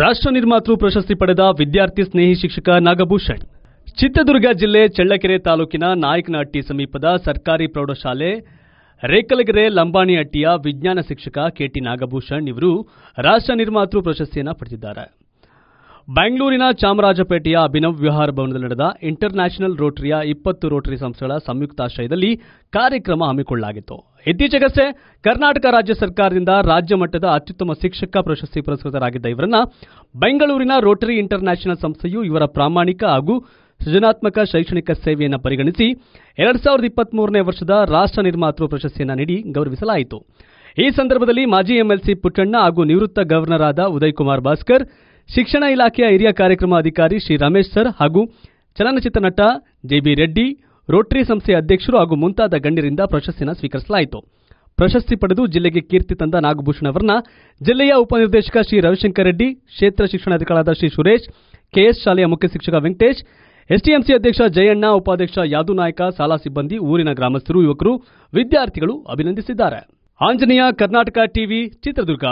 ರಾಷ್ಟ್ರ ನಿರ್ಮಾತೃ ಪ್ರಶಸ್ತಿ ಪಡೆದ ವಿದ್ಯಾರ್ಥಿ ಸ್ನೇಹಿ ಶಿಕ್ಷಕ ನಾಗಭೂಷಣ್. ಚಿತ್ರದುರ್ಗ ಜಿಲ್ಲೆ ಚಳ್ಳಕೆರೆ ತಾಲೂಕಿನ ನಾಯಕನಹಟ್ಟಿ ಸಮೀಪದ ಸರ್ಕಾರಿ ಪ್ರೌಢಶಾಲೆ ರೇಕಲಗೆರೆ ಲಂಬಾಣಿಹಟ್ಟಿಯ ವಿಜ್ಞಾನ ಶಿಕ್ಷಕ ಕೆಟಿ ನಾಗಭೂಷಣ್ ಇವರು ರಾಷ್ಟ್ರ ನಿರ್ಮಾತೃ ಪ್ರಶಸ್ತಿಯನ್ನು ಪಡೆದಿದ್ದಾರೆ. ಬೆಂಗಳೂರಿನ ಚಾಮರಾಜಪೇಟೆಯ ಅಭಿನವ್ ವಿಹಾರ ಭವನದಲ್ಲಿ ನಡೆದ ಇಂಟರ್ ನ್ಯಾಷನಲ್ ರೋಟರಿಯ ಇಪ್ಪತ್ತು ರೋಟರಿ ಸಂಸ್ಥೆಗಳ ಸಂಯುಕ್ತಾಶ್ರಯದಲ್ಲಿ ಕಾರ್ಯಕ್ರಮ ಹಮ್ಮಿಕೊಳ್ಳಲಾಗಿತ್ತು. ಇತ್ತೀಚೆಗಷ್ಟೇ ಕರ್ನಾಟಕ ರಾಜ್ಯ ಸರ್ಕಾರದಿಂದ ರಾಜ್ಯ ಮಟ್ಟದ ಅತ್ಯುತ್ತಮ ಶಿಕ್ಷಕ ಪ್ರಶಸ್ತಿ ಪುರಸ್ಕೃತರಾಗಿದ್ದ ಇವರನ್ನ ಬೆಂಗಳೂರಿನ ರೋಟರಿ ಇಂಟರ್ ನ್ಯಾಷನಲ್ ಸಂಸ್ಥೆಯು ಇವರ ಪ್ರಾಮಾಣಿಕ ಹಾಗೂ ಸೃಜನಾತ್ಮಕ ಶೈಕ್ಷಣಿಕ ಸೇವೆಯನ್ನು ಪರಿಗಣಿಸಿ ಎರಡ್ ಸಾವಿರದ ಇಪ್ಪತ್ಮೂರನೇ ವರ್ಷದ ರಾಷ್ಟ್ರ ನಿರ್ಮಾತೃ ಪ್ರಶಸ್ತಿಯನ್ನು ನೀಡಿ ಗೌರವಿಸಲಾಯಿತು. ಈ ಸಂದರ್ಭದಲ್ಲಿ ಮಾಜಿ ಎಂಎಲ್ಸಿ ಪುಟ್ಟಣ್ಣ ಹಾಗೂ ನಿವೃತ್ತ ಗವರ್ನರ್ ಆದ ಉದಯ್ ಕುಮಾರ್ ಭಾಸ್ಕರ್, ಶಿಕ್ಷಣ ಇಲಾಖೆಯ ಹಿರಿಯ ಕಾರ್ಯಕ್ರಮ ಅಧಿಕಾರಿ ಶ್ರೀ ರಮೇಶ್ ಸರ್ ಹಾಗೂ ಚಲನಚಿತ್ರ ನಟ ಜೆಬಿ ರೆಡ್ಡಿ ರೋಟರಿ ಸಂಸ್ಥೆಯ ಅಧ್ಯಕ್ಷರು ಹಾಗೂ ಮುಂತಾದ ಗಣ್ಯರಿಂದ ಪ್ರಶಸ್ತಿಯನ್ನು ಸ್ವೀಕರಿಸಲಾಯಿತು. ಪ್ರಶಸ್ತಿ ಪಡೆದು ಜಿಲ್ಲೆಗೆ ಕೀರ್ತಿ ತಂದ ನಾಗಭೂಷಣ ಅವರನ್ನ ಜಿಲ್ಲೆಯ ಉಪನಿರ್ದೇಶಕ ಶ್ರೀ ರವಿಶಂಕರ್ ರೆಡ್ಡಿ, ಕ್ಷೇತ್ರ ಶಿಕ್ಷಣಾಧಿಕಾರಿಗಳಾದ ಶ್ರೀ ಸುರೇಶ್, ಕೆಎಸ್ ಶಾಲೆಯ ಮುಖ್ಯ ಶಿಕ್ಷಕ ವೆಂಕಟೇಶ್ ಎಸ್ಟಿಎಂಸಿ ಅಧ್ಯಕ್ಷ ಜಯಣ್ಣ, ಉಪಾಧ್ಯಕ್ಷ ಯಾದು ನಾಯಕ, ಶಾಲಾ ಸಿಬ್ಬಂದಿ, ಊರಿನ ಗ್ರಾಮಸ್ಥರು, ಯುವಕರು, ವಿದ್ಯಾರ್ಥಿಗಳು ಅಭಿನಂದಿಸಿದ್ದಾರೆ. ಆಂಜನೇಯ ಕರ್ನಾಟಕ ಟಿವಿ, ಚಿತ್ರದುರ್ಗ.